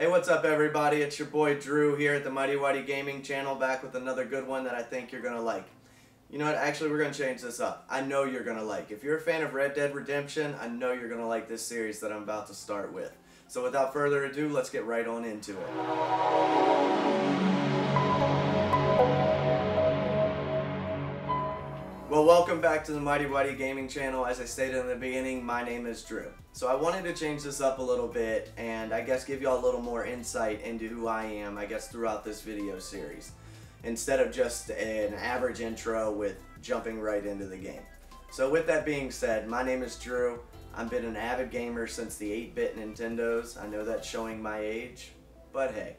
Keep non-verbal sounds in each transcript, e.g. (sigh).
Hey, what's up, everybody? It's your boy Drew here at the Mighty Whitey Gaming channel, back with another good one that I think you're gonna like. You know what? Actually, we're gonna change this up. I know you're gonna like. If you're a fan of Red Dead Redemption, I know you're gonna like this series that I'm about to start with. So, without further ado, let's get right on into it. Welcome back to the Mighty Whitey Gaming channel. As I stated in the beginning, my name is Drew. So I wanted to change this up a little bit and I guess give y'all a little more insight into who I am, I guess, throughout this video series. Instead of just an average intro with jumping right into the game. So with that being said, my name is Drew. I've been an avid gamer since the 8-bit Nintendos. I know that's showing my age, but hey.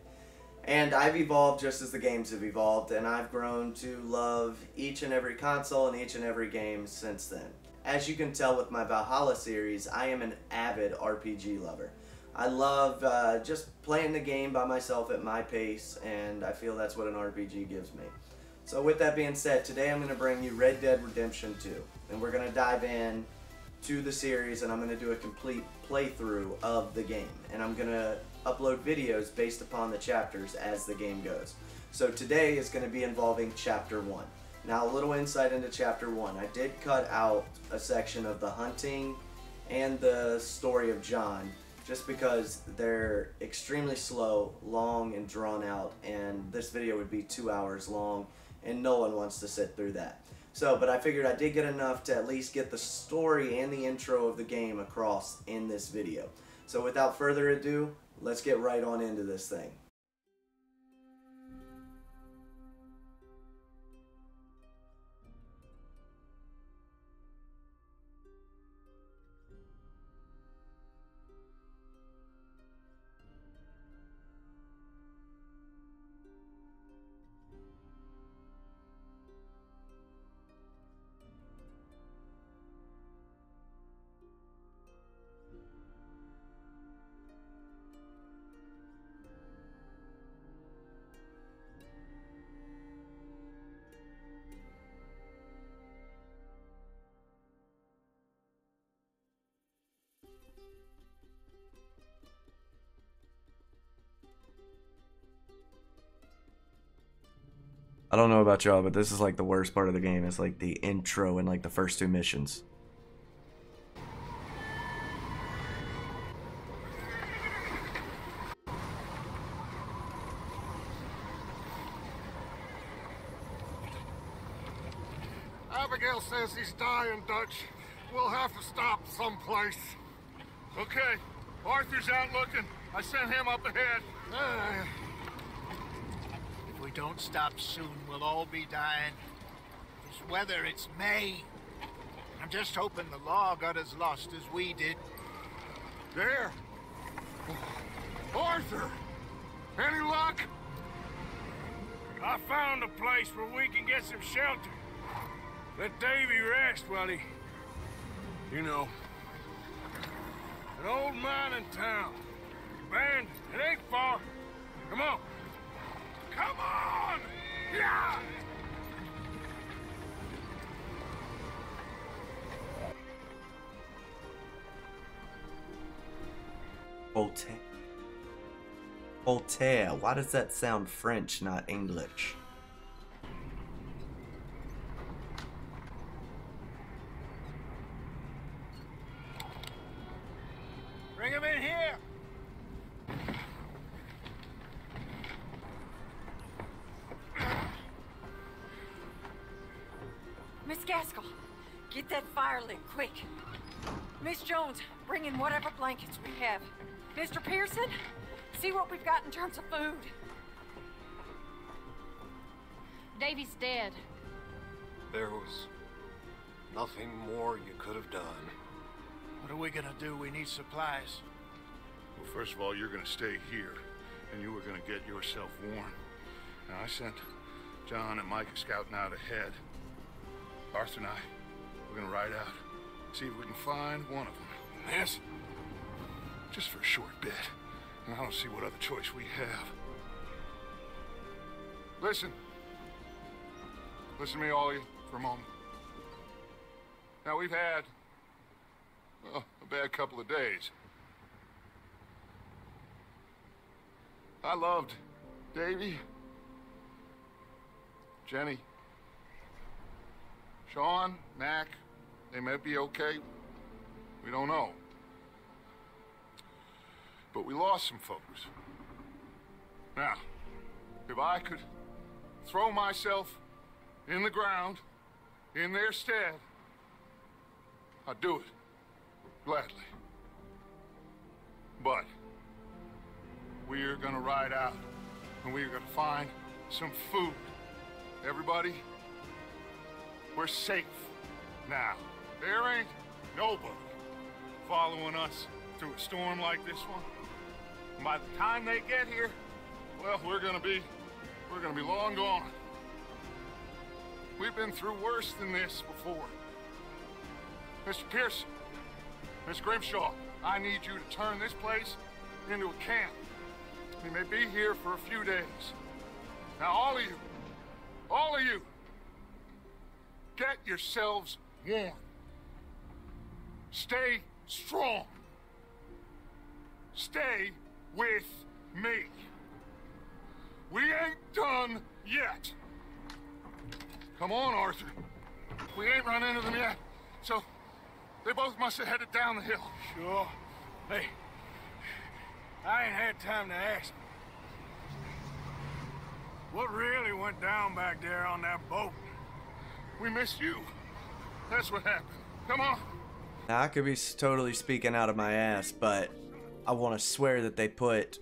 And I've evolved just as the games have evolved, and I've grown to love each and every console and each and every game since then. As you can tell with my Valhalla series, I am an avid RPG lover. I love uh, just playing the game by myself at my pace, and I feel that's what an RPG gives me. So with that being said, today I'm going to bring you Red Dead Redemption 2, and we're going to dive in to the series, and I'm going to do a complete playthrough of the game. And I'm going to upload videos based upon the chapters as the game goes. So today is going to be involving Chapter 1. Now a little insight into Chapter 1. I did cut out a section of the hunting and the story of John just because they're extremely slow, long, and drawn out, and this video would be two hours long, and no one wants to sit through that. So, but I figured I did get enough to at least get the story and the intro of the game across in this video. So without further ado, let's get right on into this thing. I don't know about y'all, but this is like the worst part of the game. It's like the intro and like the first two missions. Abigail says he's dying, Dutch. We'll have to stop someplace. Okay. Arthur's out looking. I sent him up ahead. Uh, If we don't stop soon, we'll all be dying. This weather, it's May. I'm just hoping the law got as lost as we did. there. Arthur! Any luck? I found a place where we can get some shelter. Let Davy rest while he... You know. An old mining town. Abandoned. It ain't far. Come on. Come on! Yeah! Voltaire. Voltaire. Why does that sound French, not English? Blankets we have. Mr. Pearson, see what we've got in terms of food. Davy's dead. There was nothing more you could have done. What are we gonna do? We need supplies. Well, first of all, you're gonna stay here, and you were gonna get yourself warm. Now, I sent John and Micah scouting out ahead. Arthur and I, we're gonna ride out, see if we can find one of them. Yes? Just for a short bit. And I don't see what other choice we have. Listen. Listen to me, you, for a moment. Now, we've had, well, a bad couple of days. I loved Davy, Jenny, Sean, Mac. They may be okay. We don't know. But we lost some folks. Now, if I could throw myself in the ground in their stead, I'd do it. Gladly. But we're gonna ride out and we're gonna find some food. Everybody, we're safe now. There ain't nobody following us through a storm like this one. And by the time they get here, well, we're gonna be, we're gonna be long gone. We've been through worse than this before. Mr. Pearson, Miss Grimshaw, I need you to turn this place into a camp. We may be here for a few days. Now, all of you, all of you, get yourselves warm. Stay strong. Stay with me. We ain't done yet. Come on, Arthur. We ain't run into them yet. So, they both must have headed down the hill. Sure. Hey, I ain't had time to ask. What really went down back there on that boat? We missed you. That's what happened. Come on. I could be totally speaking out of my ass, but I want to swear that they put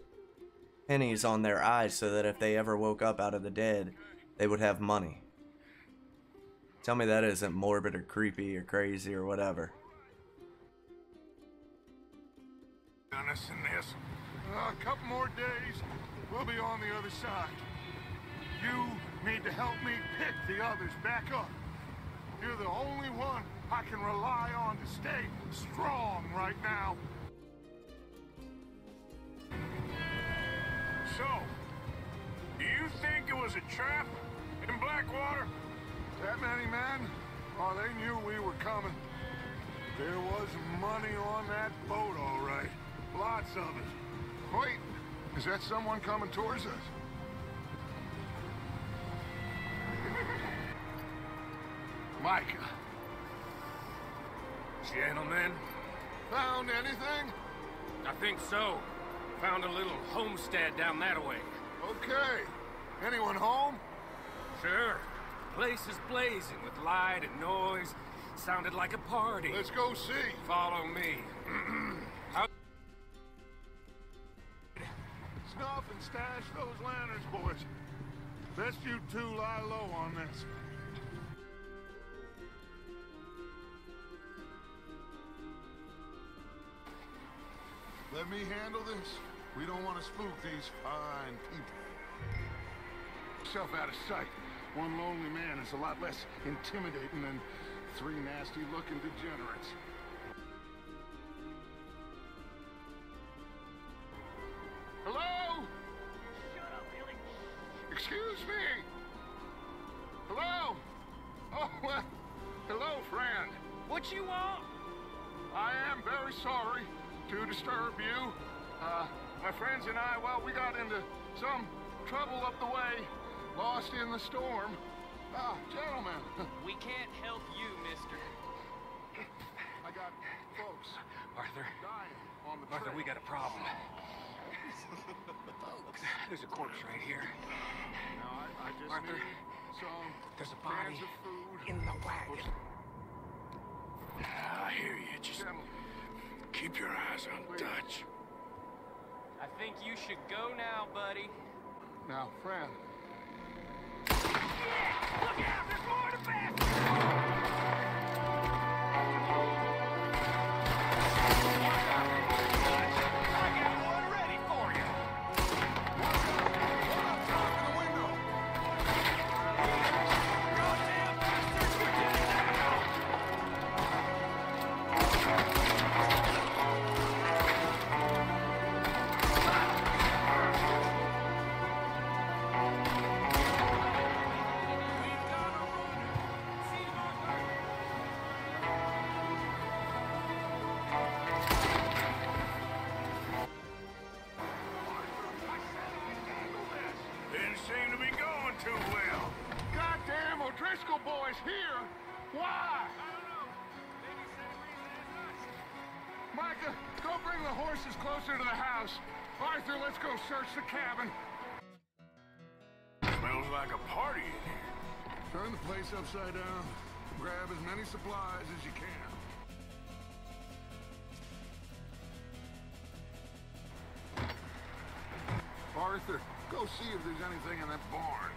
pennies on their eyes so that if they ever woke up out of the dead, they would have money. Tell me that isn't morbid or creepy or crazy or whatever. Done us in this. Uh, a couple more days, we'll be on the other side. You need to help me pick the others back up. You're the only one I can rely on to stay strong right now. So, do you think it was a trap in Blackwater? That many men? Oh, they knew we were coming. There was money on that boat, all right. Lots of it. Wait, is that someone coming towards us? (laughs) Micah, Gentlemen, found anything? I think so. Found a little homestead down that way. Okay. Anyone home? Sure. Place is blazing with light and noise. Sounded like a party. Let's go see. Follow me. (clears throat) How- Snuff and stash those lanterns, boys. Best you two lie low on this. Let me handle this. We don't want to spook these fine people. Yourself out of sight. One lonely man is a lot less intimidating than three nasty-looking degenerates. Trouble up the way, lost in the storm. Ah, gentlemen, (laughs) We can't help you, mister. I got folks Arthur. dying on the Arthur, trail. we got a problem. folks. There's a corpse right here. Now, I, I just Arthur, some There's a body of food. in the wagon. I hear you. Just keep your eyes on Dutch. I think you should go now, buddy. Now, friend, Why? Micah, go bring the horses closer to the house. Arthur, let's go search the cabin. Smells like a party in here. Turn the place upside down. Grab as many supplies as you can. Arthur, go see if there's anything in that barn.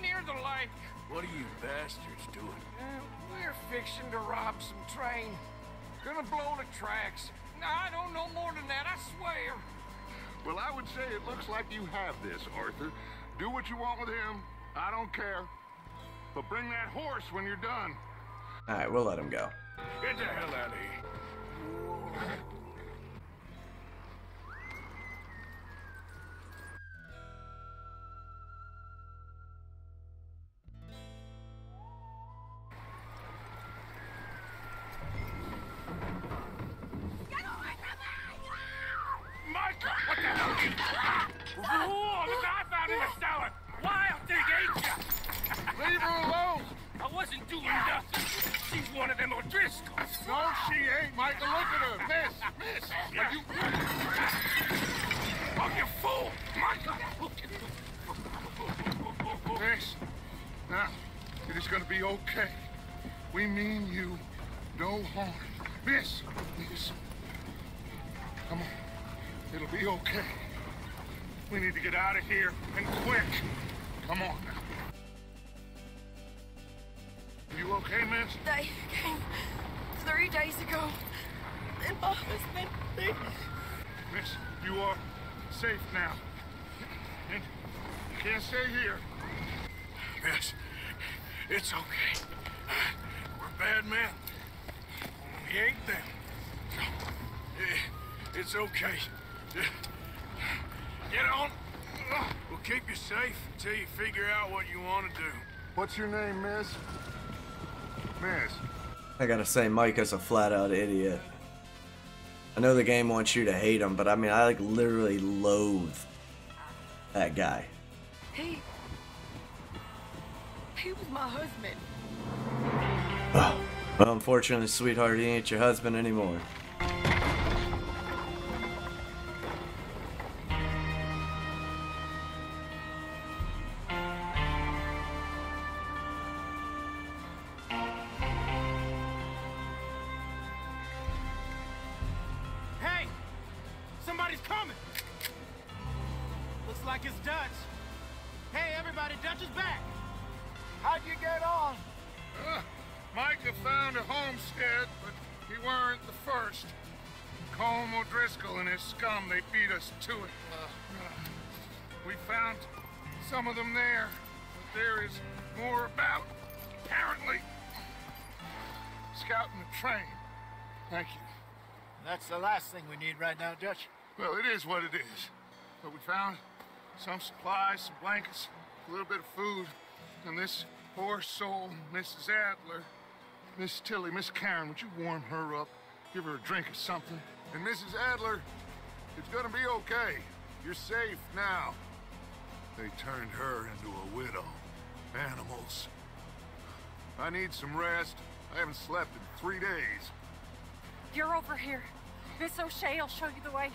Near the lake. What are you bastards doing? Uh, we're fixing to rob some train. Gonna blow the tracks. I don't know more than that, I swear. Well, I would say it looks like you have this, Arthur. Do what you want with him. I don't care. But bring that horse when you're done. Alright, we'll let him go. Get the hell out of here. Okay, miss? They came three days ago. And my husband, they... Miss, you are safe now. And you can't stay here. Miss, it's okay. We're bad men. We ain't them. Eh, It's okay. Get on. We'll keep you safe until you figure out what you want to do. What's your name, miss? I gotta say, Micah's a flat out idiot. I know the game wants you to hate him, but I mean, I like literally loathe that guy. He... He was my husband. (sighs) Well, unfortunately, sweetheart, he ain't your husband anymore. Found homestead, but he weren't the first. Colm O'Driscoll and his scum, they beat us to it. Uh, we found some of them there, but there is more about, apparently. Scouting the train. Thank you. That's the last thing we need right now, Dutch. Well, it is what it is. But we found some supplies, some blankets, a little bit of food, and this poor soul, Mrs. Adler, Miss Tilly, Miss Karen, would you warm her up? Give her a drink or something? And Mrs. Adler, it's gonna be okay. You're safe now. They turned her into a widow. Animals. I need some rest. I haven't slept in three days. You're over here. Miss O'Shea will show you the way.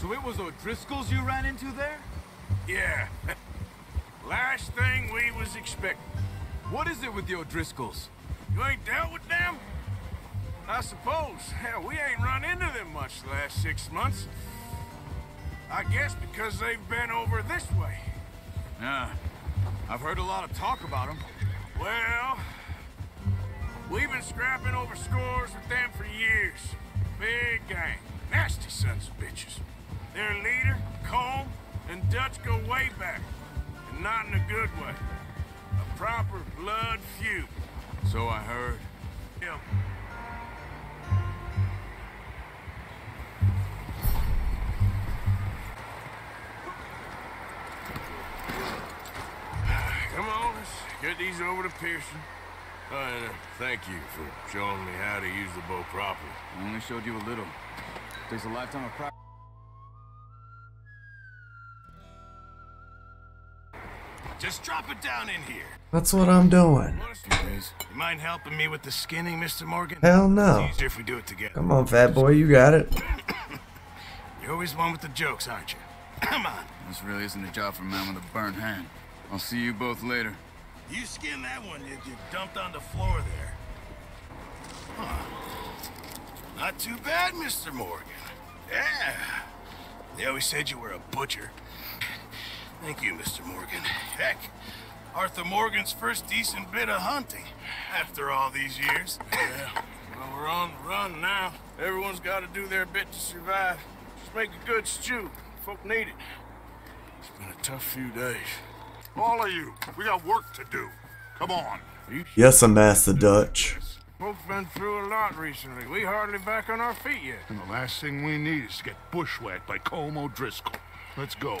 So it was the O'Driscoll's you ran into there? Yeah. Last thing we was expecting. What is it with the Driscolls? You ain't dealt with them? I suppose. Hell, we ain't run into them much the last six months. I guess because they've been over this way. Yeah. I've heard a lot of talk about them. Well, we've been scrapping over scores with them for years. Big gang. Nasty sons of bitches. Their leader, Colm, and Dutch go way back. And not in a good way. A proper blood feud. So I heard. Him. (sighs) Come on, let's get these over to Pearson. Uh, thank you for showing me how to use the bow properly. I only showed you a little. Takes a lifetime of practice. Just drop it down in here. That's what I'm doing. You mind helping me with the skinning, Mr. Morgan? Hell no. It's easier if we do it together. Come on, fat boy, you got it. (coughs) You're always one with the jokes, aren't you? (coughs) Come on. This really isn't a job for a man with a burnt hand. I'll see you both later. You skinned that one, did you? Dumped on the floor there. Huh. Not too bad, Mr. Morgan. Yeah. They always said you were a butcher. Thank you, Mr. Morgan. Heck, Arthur Morgan's first decent bit of hunting after all these years. Yeah. Well, we're on the run now. Everyone's got to do their bit to survive. Just make a good stew. Folk need it. It's been a tough few days. All of you, we got work to do. Come on. Yes, I'm Master Dutch. Folks been through a lot recently. We hardly back on our feet yet. And the last thing we need is to get bushwhacked by Colm O'Driscoll. Let's go.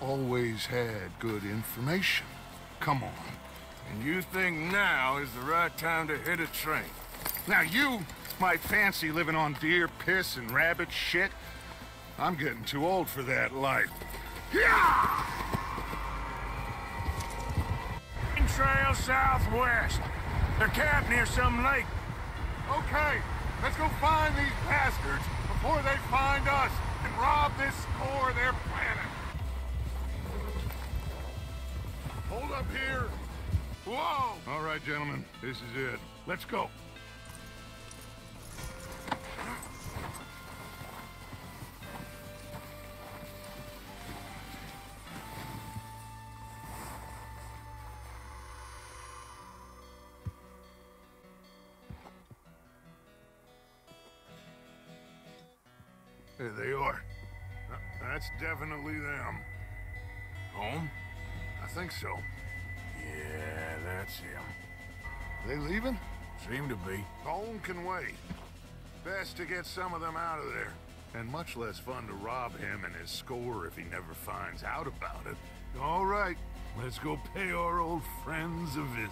always had good information. Come on. And you think now is the right time to hit a train? Now you might fancy living on deer piss and rabbit shit. I'm getting too old for that life. Yeah! Trail southwest. They're camped near some lake. Okay, let's go find these bastards before they find us and rob this core of their planet. Hold up here. Whoa! All right, gentlemen, this is it. Let's go. There they are. That's definitely them. Home? I think so. Yeah, that's him. They leaving? Seem to be. Colm can wait. Best to get some of them out of there. And much less fun to rob him and his score if he never finds out about it. All right, let's go pay our old friends a visit.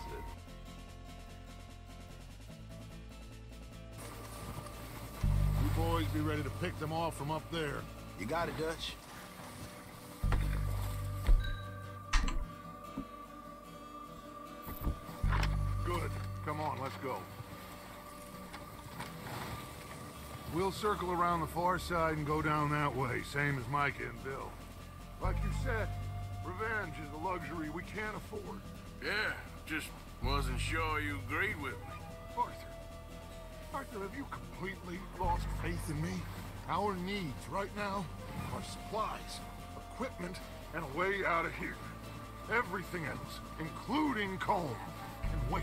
You boys be ready to pick them off from up there. You got it, Dutch. Let's go. We'll circle around the far side and go down that way, same as Micah and Bill. Like you said, revenge is a luxury we can't afford. Yeah, just wasn't sure you agreed with me. Arthur, Arthur, have you completely lost faith in me? Our needs right now are supplies, equipment, and a way out of here. Everything else, including Colm, can wait.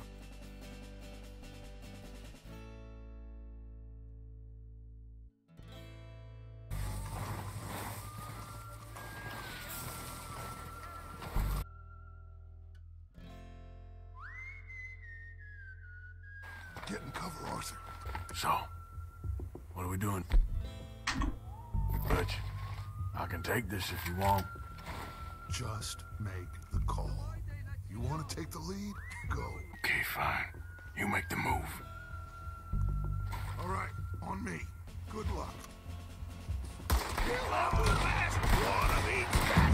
You want. Just make the call. You want to take the lead? Go. Okay, fine. You make the move. All right, on me. Good luck. Kill every last one of these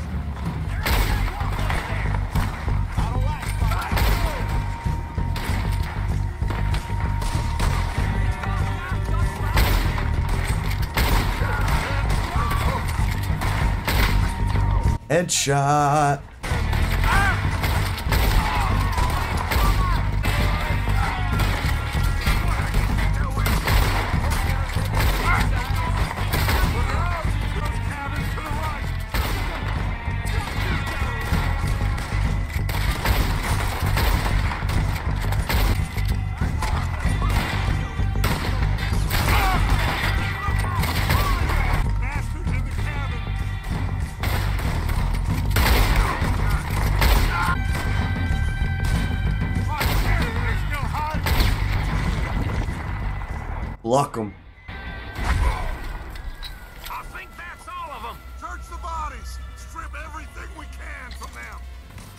Headshot. Block them. I think that's all of them. Search the bodies. Strip everything we can from them.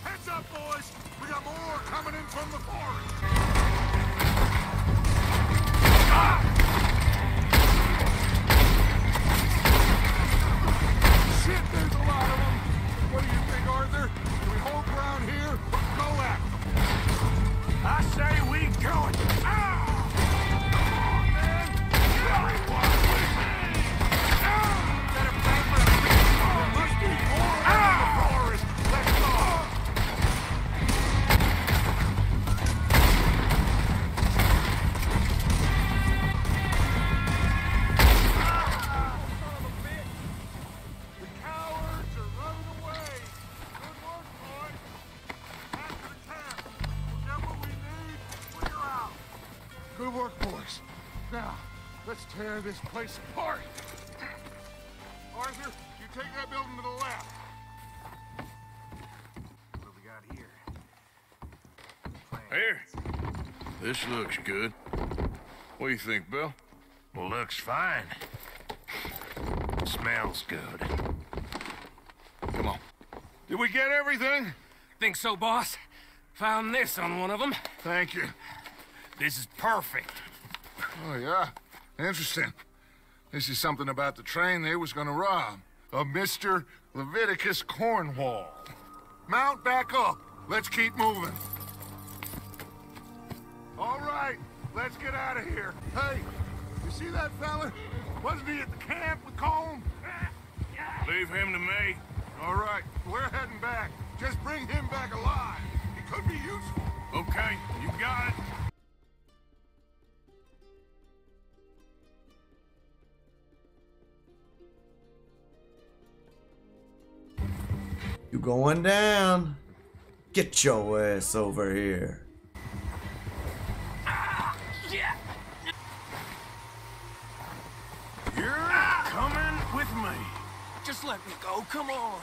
Heads up, boys. We got more coming in from the forest. Tear this place apart. Arthur, you take that building to the left. What do we got here? Here. This looks good. What do you think, Bill? Well, looks fine. Smells good. Come on. Did we get everything? Think so, boss? Found this on one of them. Thank you. This is perfect. Oh, yeah? Interesting. This is something about the train they was gonna rob. Of Mr. Leviticus Cornwall. Mount back up. Let's keep moving. All right, let's get out of here. Hey, you see that fella? Wasn't he at the camp with Colm? Leave him to me. All right, we're heading back. Just bring him back alive. He could be useful. Okay, you got it. You going down. Get your ass over here. You're coming with me. Just let me go. Come on.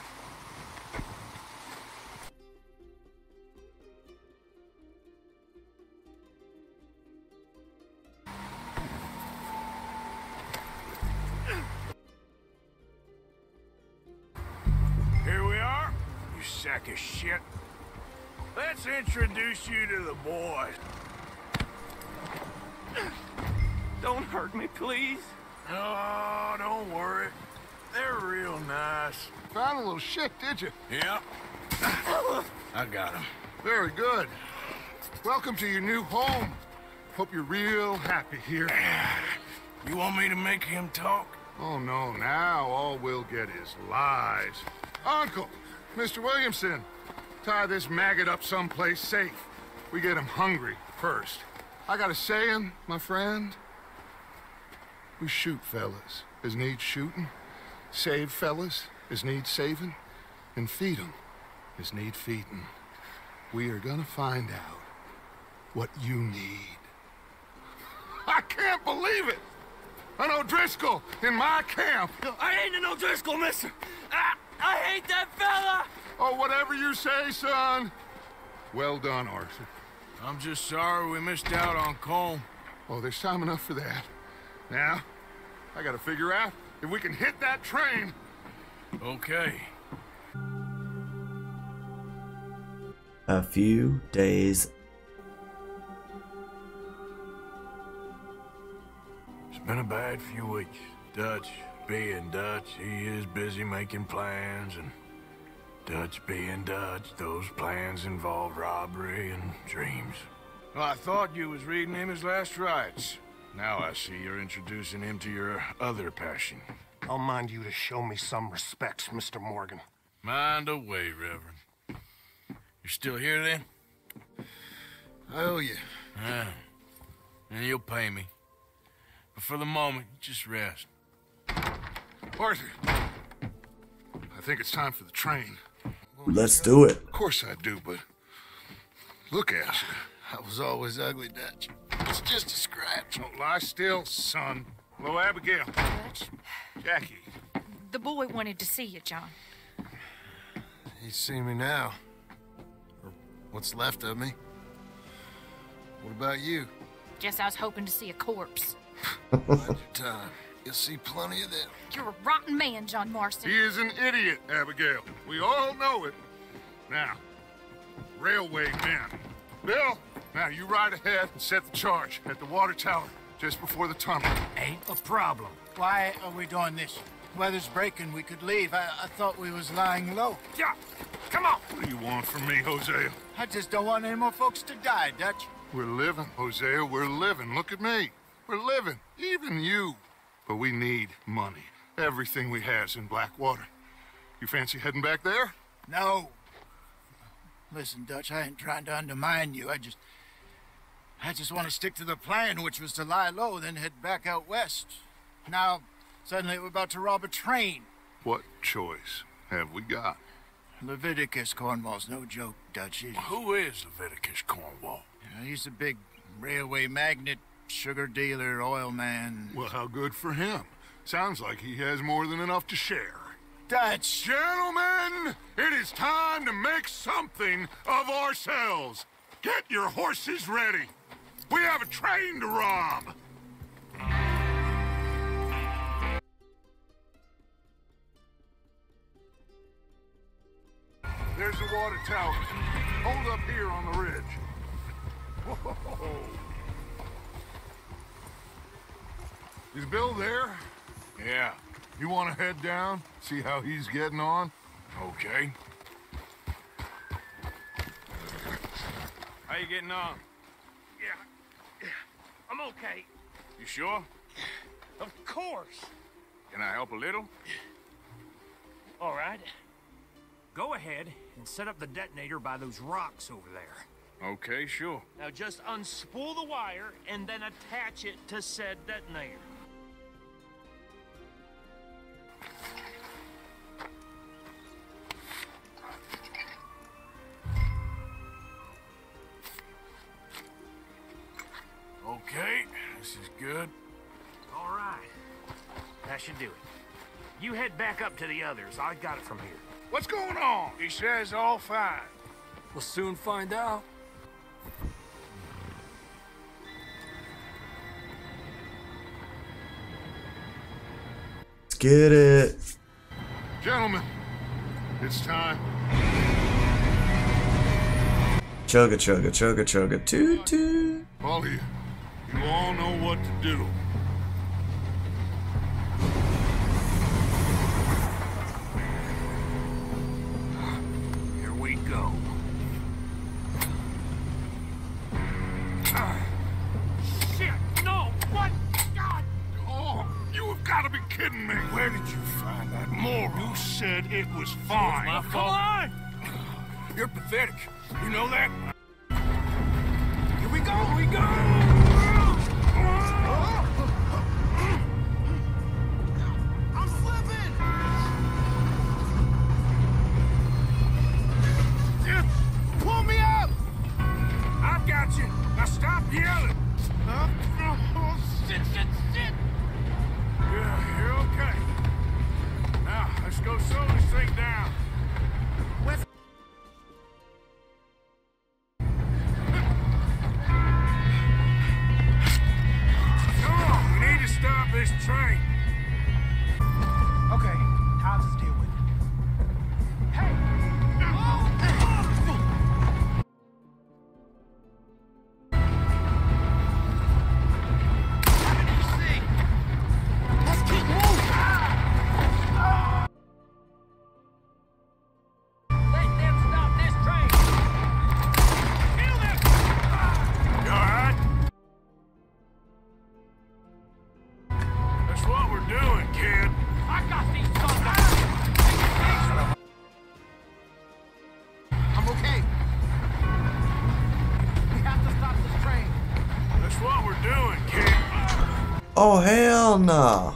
Let's introduce you to the boys. Don't hurt me, please. Oh, don't worry. They're real nice. Found a little shit, did you? Yep. I got him. Very good. Welcome to your new home. Hope you're real happy here. You want me to make him talk? Oh, no, now all we'll get is lies. Uncle, Mr. Williamson, tie this maggot up someplace safe. We get him hungry first. I got a saying, my friend. We shoot fellas as need shooting, save fellas as need saving, and feed 'em as need feeding. We are gonna find out what you need. (laughs) I can't believe it! An O'Driscoll in my camp! I ain't an O'Driscoll, mister. I, I hate that fella. Oh, whatever you say, son. Well done, Arthur. I'm just sorry we missed out on Colm. Oh, there's time enough for that. Now, I gotta figure out if we can hit that train Okay. A few days. It's been a bad few weeks. Dutch being Dutch, he is busy making plans, and Dutch being Dutch, those plans involve robbery and dreams. Well, I thought you was reading him his last rites. Now I see you're introducing him to your other passion. I'll mind you to show me some respect, Mr. Morgan. Mind away, Reverend. You're still here then? I owe you. Yeah. And you'll pay me. But for the moment, just rest. Arthur, I think it's time for the train. Let's do it. Of course I do, but look at you. I was always ugly, Dutch. It's just a scratch. Don't lie still, son. Hello, Abigail. Dutch, Jackie. the boy wanted to see you, John. He's seen me now. Or what's left of me. What about you? Guess I was hoping to see a corpse. Bide your time. You'll see plenty of them. You're a rotten man, John Marston. He is an idiot, Abigail. We all know it. Now, railway men. Bill, now you ride ahead and set the charge at the water tower just before the tunnel. Ain't a problem. Why are we doing this? Weather's breaking. We could leave. I, I thought we was lying low. Yeah, come on. What do you want from me, Hosea? I just don't want any more folks to die, Dutch. We're living, Hosea. We're living. Look at me. We're living. Even you. But we need money. Everything we has in Blackwater. You fancy heading back there? No. Listen, Dutch, I ain't trying to undermine you. I just... I just want to stick to the plan, which was to lie low, then head back out west. Now, suddenly we're about to rob a train. What choice have we got? Leviticus Cornwall's no joke, Dutch. He- Who is Leviticus Cornwall? you know, he's a big railway magnate, sugar dealer, oil man. Well, how good for him. Sounds like he has more than enough to share. Dutch! Gentlemen, it is time to make something of ourselves. Get your horses ready. We have a train to rob. There's the water tower. Hold up here on the ridge. Is Bill there? Yeah. You want to head down, see how he's getting on? Okay. How you getting on? Yeah, yeah, I'm okay. You sure? Of course. Can I help a little? All right. Go ahead and set up the detonator by those rocks over there. Okay, sure. Now just unspool the wire and then attach it to said detonator. Back up to the others. I got it from here. What's going on? He says all fine. We'll soon find out. Let's get it. Gentlemen, it's time. Chugga chugga chugga chugga toot toot. All of you, you all know what to do. You know that? Oh, hell no.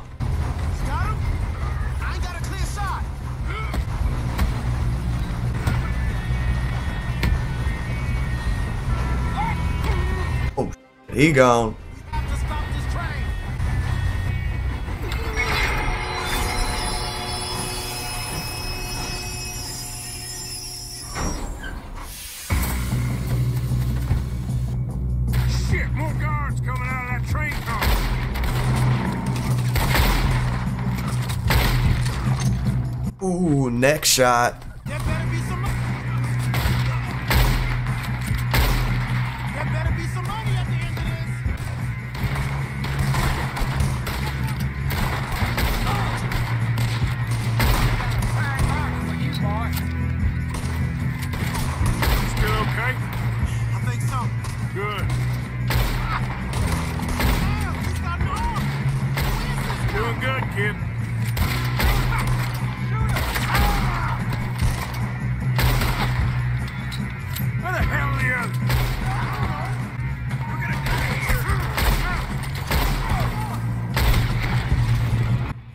Oh, he gone. Shot.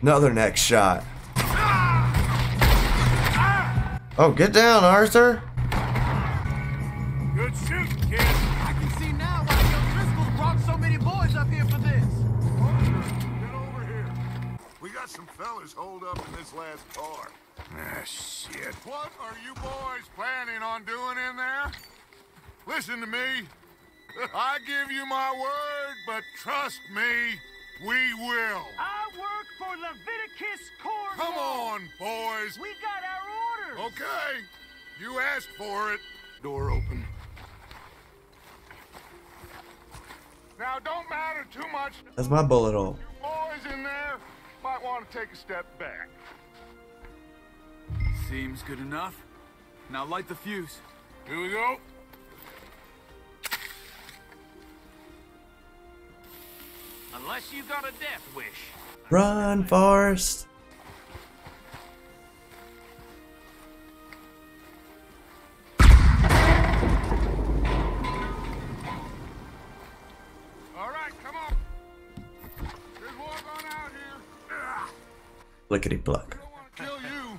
Another neck shot. Oh, get down, Arthur. Good shooting, kid. I can see now why the O'Driscolls brought so many boys up here for this. Get over here. We got some fellas holed up in this last car. Ah, shit. What are you boys planning on doing in there? Listen to me. (laughs) I give you my word, but trust me, we will. I Come on, boys. We got our orders. Okay. You asked for it. Door open. Now, don't matter too much. That's my bullet hole. Boys in there might want to take a step back. Seems good enough. Now light the fuse. Here we go. Unless you got a death wish. Run, Forrest. Lickety pluck. We don't want to kill you.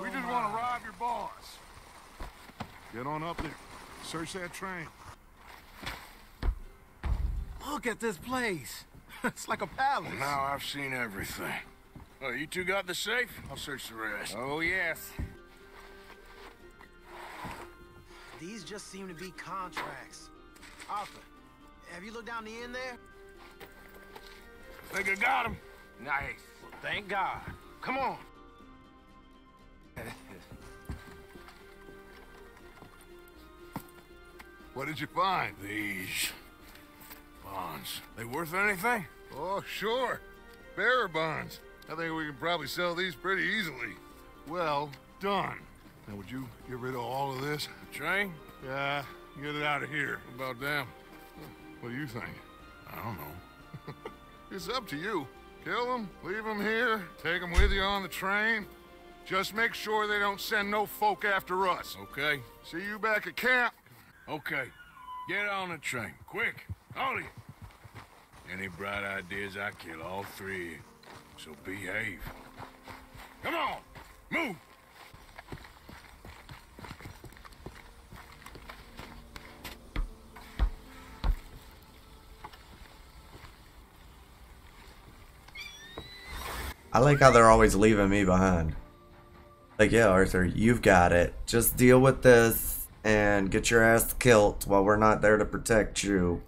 we just want to rob your boss. Get on up there. Search that train. Look at this place. (laughs) It's like a palace. Now I've seen everything. Oh, you two got the safe? I'll search the rest. Oh, yes. These just seem to be contracts. Arthur, have you looked down the end there? Think I got him. Nice. Well, thank God. Come on. What did you find? These bonds. They worth anything? Oh, sure. Bearer bonds. I think we can probably sell these pretty easily. Well done. Now, would you get rid of all of this? Train? Yeah, get it out of here. What about them? What do you think? I don't know. (laughs) It's up to you. Kill them, leave them here, take them with you on the train. Just make sure they don't send no folk after us. Okay. See you back at camp. Okay. Get on the train. Quick. All of you. Any bright ideas, I kill all three. So behave. Come on. Move. I like how they're always leaving me behind. Like, yeah, Arthur, you've got it. Just deal with this and get your ass killed while we're not there to protect you.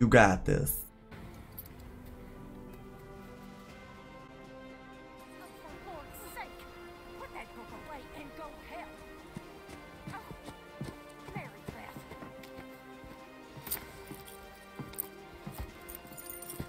You got this.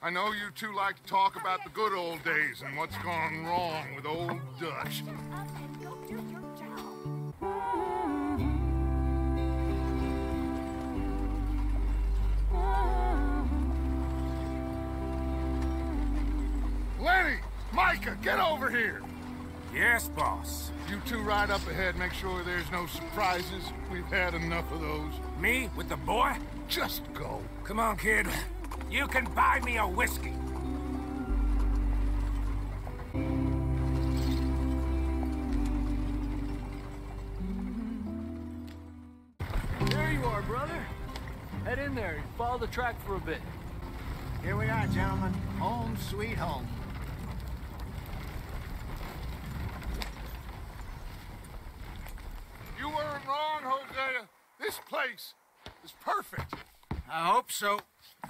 I know you two like to talk about the good old days and what's gone wrong with old Dutch. Lenny! Micah, get over here! Yes, boss. You two ride up ahead, make sure there's no surprises. We've had enough of those. Me with the boy? Just go. Come on, kid. You can buy me a whiskey. There you are, brother. Head in there. Follow the track for a bit. Here we are, gentlemen. Home sweet home. You weren't wrong, Hosea. This place is perfect. I hope so.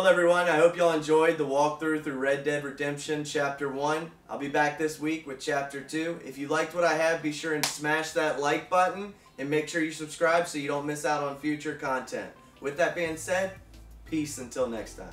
Well, everyone, I hope y'all enjoyed the walkthrough through Red Dead Redemption Chapter 1. I'll be back this week with Chapter 2. If you liked what I have, be sure and smash that like button and make sure you subscribe so you don't miss out on future content. With that being said, peace until next time.